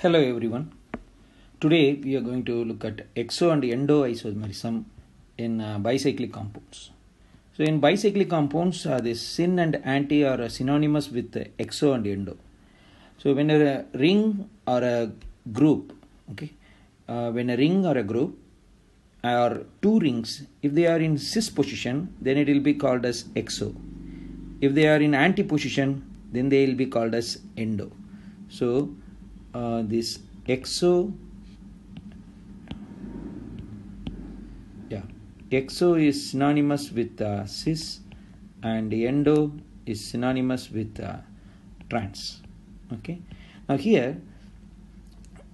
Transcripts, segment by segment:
Hello everyone. Today we are going to look at exo and endo isomerism in uh, bicyclic compounds. So in bicyclic compounds, uh, the syn and anti are uh, synonymous with uh, exo and endo. So when a ring or a group, okay, uh, when a ring or a group or two rings, if they are in cis position, then it will be called as exo. If they are in anti position, then they will be called as endo. So uh, this exo yeah exo is synonymous with uh, cis and the endo is synonymous with uh, trans okay? Now here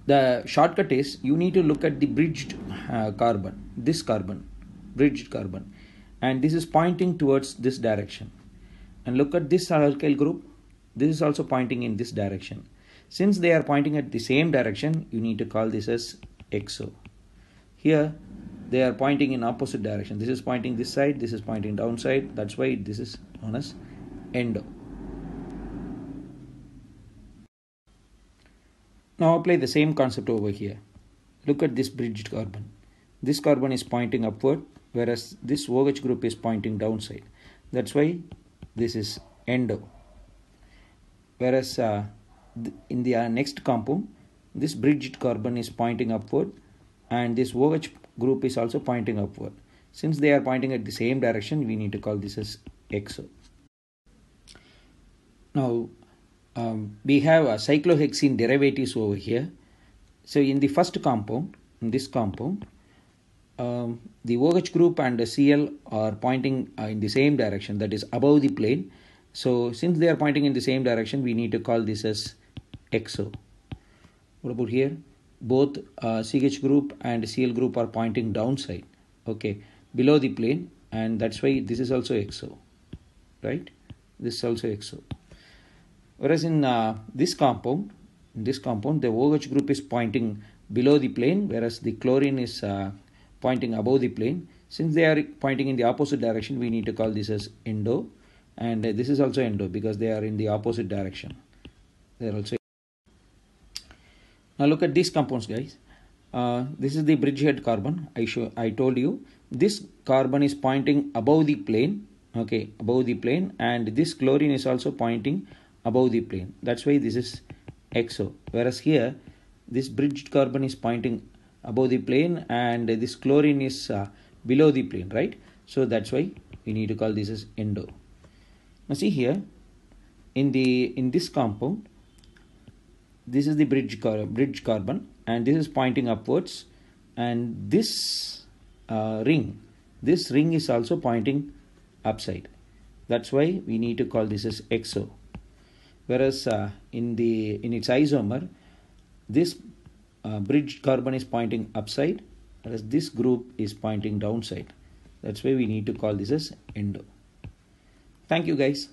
the shortcut is you need to look at the bridged uh, carbon this carbon bridged carbon and this is pointing towards this direction. And look at this alkyl group this is also pointing in this direction since they are pointing at the same direction, you need to call this as exo. Here, they are pointing in opposite direction. This is pointing this side, this is pointing downside. That's why this is known as endo. Now apply the same concept over here. Look at this bridged carbon. This carbon is pointing upward, whereas this OH group is pointing downside. That's why this is endo. Whereas uh, in the uh, next compound this bridged carbon is pointing upward and this OH group is also pointing upward. Since they are pointing at the same direction we need to call this as exo now um, we have a cyclohexene derivatives over here. So in the first compound in this compound um, the OH group and the Cl are pointing uh, in the same direction that is above the plane. So since they are pointing in the same direction we need to call this as exo. What about here? Both uh, CH group and Cl group are pointing downside, okay, below the plane, and that's why this is also exo, right? This is also exo. Whereas in uh, this compound, in this compound, the OH group is pointing below the plane, whereas the chlorine is uh, pointing above the plane. Since they are pointing in the opposite direction, we need to call this as endo, and this is also endo because they are in the opposite direction. They are also now look at these compounds guys. Uh, this is the bridgehead carbon. I show I told you this carbon is pointing above the plane okay above the plane and this chlorine is also pointing above the plane. That's why this is exo whereas here this bridged carbon is pointing above the plane and this chlorine is uh, below the plane right? So that's why we need to call this as endo. Now see here in the in this compound this is the bridge, car bridge carbon and this is pointing upwards. And this uh, ring this ring is also pointing upside. That's why we need to call this as exo whereas uh, in the in its isomer this uh, bridge carbon is pointing upside whereas this group is pointing downside. That's why we need to call this as endo. Thank you guys